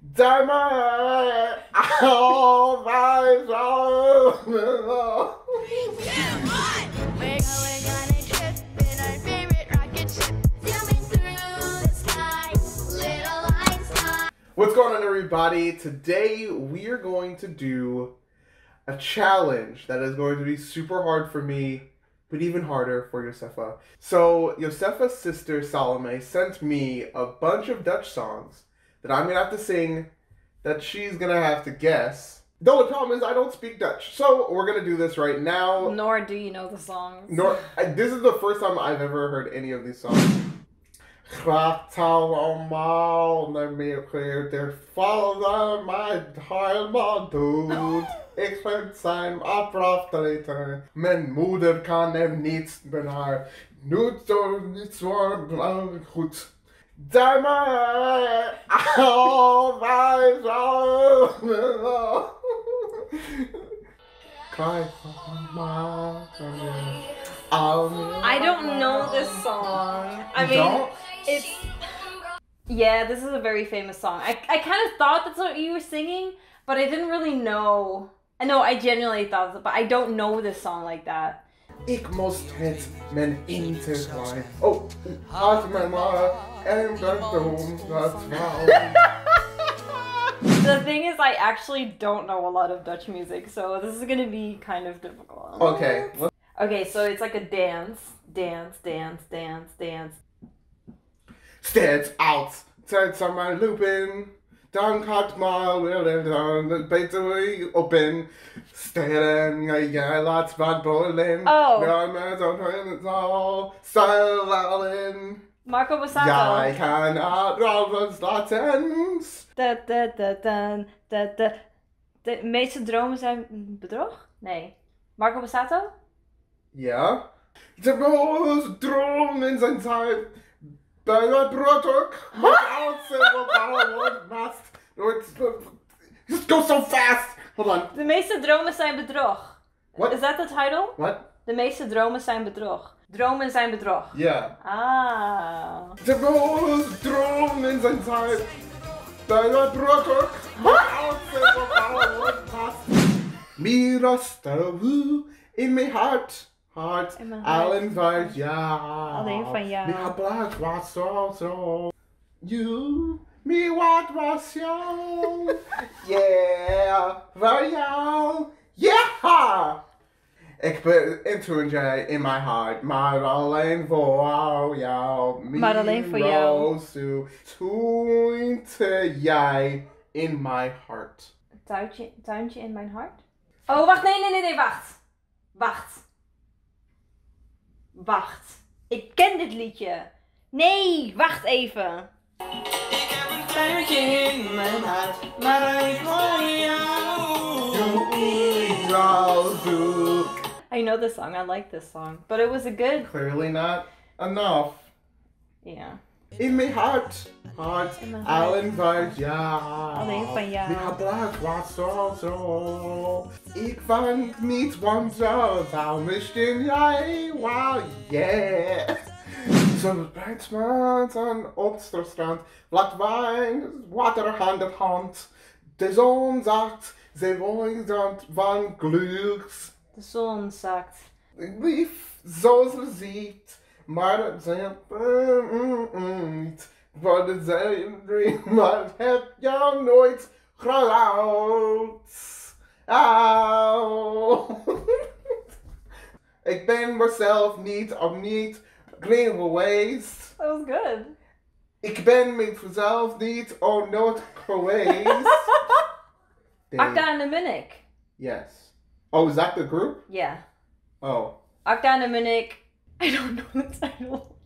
Diamond, all my soul. What's going on, everybody? Today we are going to do a challenge that is going to be super hard for me, but even harder for Josefa. So, Josefa's sister Salomé sent me a bunch of Dutch songs that I'm gonna have to sing that she's gonna have to guess. The only problem is I don't speak Dutch, so we're gonna do this right now. Nor do you know the songs. Nor this is the first time I've ever heard any of these songs. Graag taal allemaal naar meer geleerd. Er vallen mij helemaal dood. Ik vind zijn. Mijn moeder kan hem niet benaar. Niet zo, niet zo goed. Diamond, all my soul. Cry for my I don't know this song. I mean, don't? it's. Yeah, this is a very famous song. I, I kind of thought that's what you were singing, but I didn't really know. I know, I genuinely thought that, but I don't know this song like that. Ik het mijn. Oh, maar en dat doen dat. The thing is, I actually don't know a lot of Dutch music, so this is gonna be kind of difficult. Okay, Okay, so it's like a dance, dance, dance, dance, dance. stand out. Aan mijn looping. Dan gaat maar weer dan beter weer open. Sterren, jij laat wat bollen. Oh. Ja, met het al. Salen. Marco Borsato. Jij kan alles laten. Da, da, da, da, da, da. De meeste dromen zijn bedrog? Nee. Marco Borsato? Ja. De droom in zijn tijd. Bij dat brood ook. Met wat daar wordt. Just go so fast. Hold on. De meeste dromen zijn bedrog. What? Is that the title? What? De meeste dromen zijn bedrog. Dromen zijn bedrog. Yeah. Ah. De in zijn tijd. Bij dat brood ook. Met wat daar wordt vast. Mira in mijn hart. Hart. Allen van jou. Alleen van jou. Mira black was zo zo. You, me wat was jou. Yeah, van jou. Yeah! Ik ben in mijn hart, maar alleen voor jou. Me Maar alleen voor jou. Zo, toente jij in mijn hart. Tuintje, tuintje in mijn hart? Oh, wacht. Nee, nee, nee, nee. Wacht. Wacht. Wacht. Ik ken dit liedje. Nee, wacht even. Tuintje in mijn hart, maar voor jou. I know this song. I like this song. But it was a good. Clearly not enough. Yeah. In mijn hart, hart, In mijn hart. allen van jou. Alleen van jou. Ja, black was zo zo. Ik vond niet want zo zou misschien jij, wow, yeah. Zo buitenmaand aan op het strand, vlak wijn, water aan de hand. De zon zakt, ze woont van geluk. De zon zakt. Lief, zoals ze ziet, maar het zijn niet. Wat het zijn dream, maar het heb jou nooit geluid. Ik ben mezelf niet of niet clean geweest. That was good. Ik ben mezelf niet of nooit geweest. The Munich. Yes. Oh, is that the group? Yeah. Oh. The Munich. I don't know the title.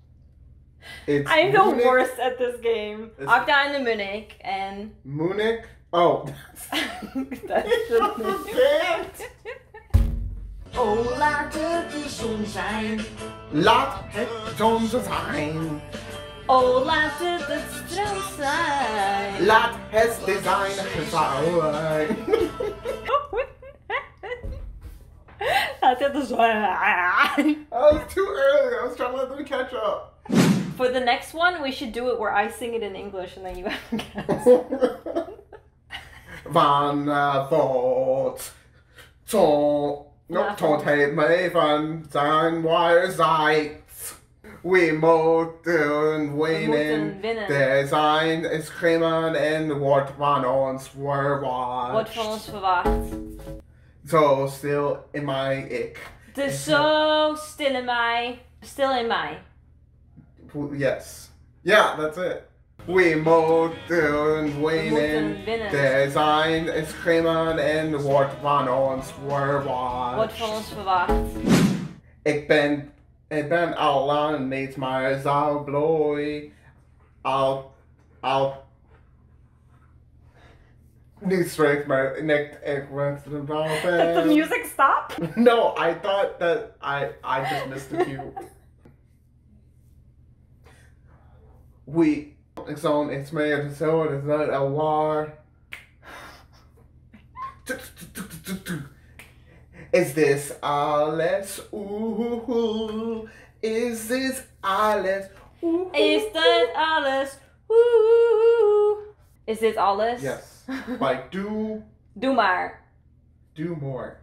It's I'm the Munnik- worst at this game. It's- Acda and the Munnik and Munnik. Oh. that's the Band. Oh, laat het de zon zijn. Laat het. Oh, laat het het strand zijn. Laat design Laat het de zon. Oh, it's too early. I was trying to let them catch up. For the next one, we should do it where I sing it in English and then you have to guess. vanavond. Ton, no, Vanavond. tot heet me van zijn waar zijt. We moeten winnen. winnen. Er zijn is schimmen en wordt van ons verwacht. Wordt van ons verwacht. Zo still in mij ik. Het is zo stil in mij. Stil in mij. Yes. Yeah, that's it. We moeten winnen. moeten winnen. Er zijn is schimmen en wordt van ons verwacht. Wordt van ons verwacht. Ik ben, ik ben al lang niet meer zo blij. Al, al. Niet straight, maar ik, ik wens de Did the music stop? No, I thought that I I just missed the cue. We zo'n iets meer zo, het it is not a war. Is this Alice? Ooh, is this Alice? Ooh. Is dit alles? Ooh, Is this Alice? Yes. Like Doe Maar. do more.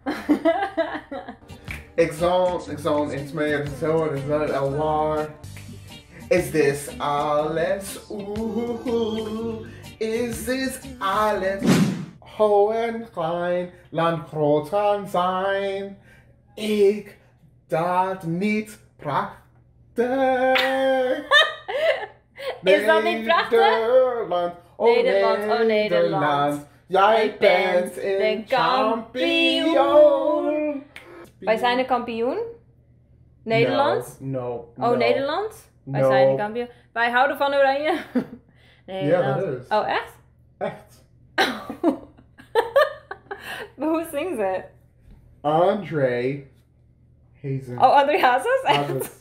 Ik zal, ik zal iets meer zo, het is not a war. Is this alles? Ooh, is this alles? Ho en klein, land groot zijn. Ik dat niet prachtig. Is dat niet prachtig? Nederland, oh Nederland, oh Nederland. Jij bent een de kampioen. Wij zijn de kampioen. Nederland? No. Oh, no. Nederland? Wij No. zijn de kampioen. Wij houden van Oranje. Nederland. dat is. Oh, echt? Echt. maar hoe zingt ze? Andre Hazen. Oh, André Hazes? Hazes.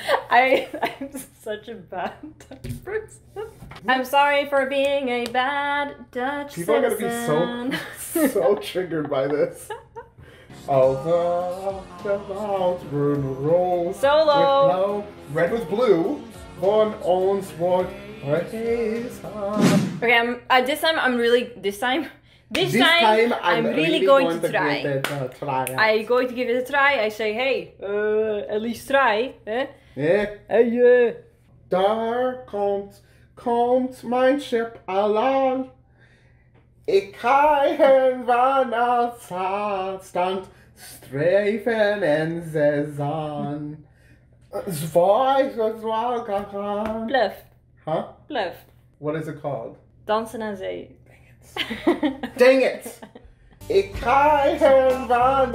I, I'm such a bad Dutch person. I'm sorry for being a bad Dutch People are gonna be citizen. so so triggered by this. Although the clouds burn roll Solo. with red with blue, one owns vergezen. Okay, I'm, uh, this time I'm really this time this, This time, time I'm, really, going, to try. give it a try. I going to give it a try. I say, hey, uh, at least try. Eh? Yeah. Hey, uh, Daar komt, komt mijn schip allang. Ik ga hen van afstand streven en ze zijn. Zwaai, zwaai, gaan. bluff, Huh? bluff. What is it called? Dansen aan zee. Dang it! Dang it! Ik ga hen van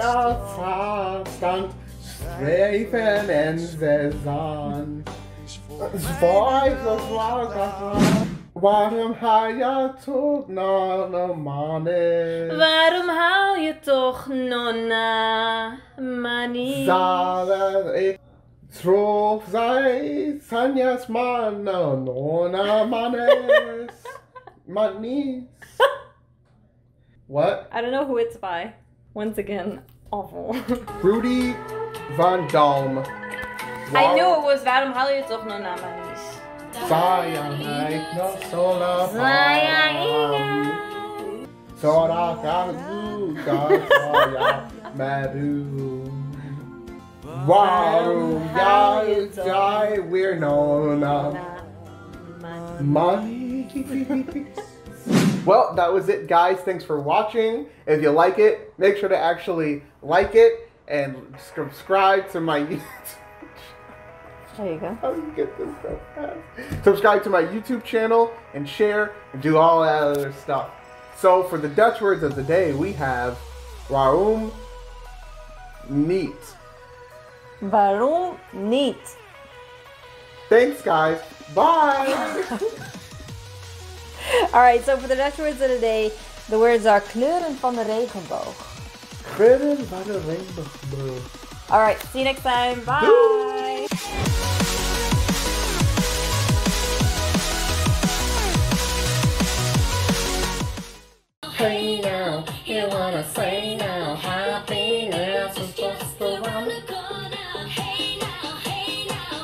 afstand streven en ze zijn. Zwaai, zwaai, gaan. Waarom ga je toch naar de mannen? Waarom hou je toch nonna, maar niet? Zalig, ik trof zij Sanja's mannen, nona mannen, maar niet. What? I don't know who it's by. Once again, awful. Rudy Van Dam. I knew it was waarom hou je toch nonna, maar niet? Sayangheid nog zo lang. Zodat ik zoeken saya met u. Waarom jij jij weer nona money? Well, that was it, guys. Thanks for watching. If you like it, make sure to actually like it and subscribe to my YouTube. There you go. How do you get this so fast? Subscribe to my YouTube channel and share and do all that other stuff. So for the Dutch words of the day, we have waarom niet. Waarom niet? Thanks, guys. Bye. Alright, so for the Dutch words of the day, the words are kleuren van de regenboog. Grillen van de rainbow. Alright, see you next time. Bye. Hey now, you wanna say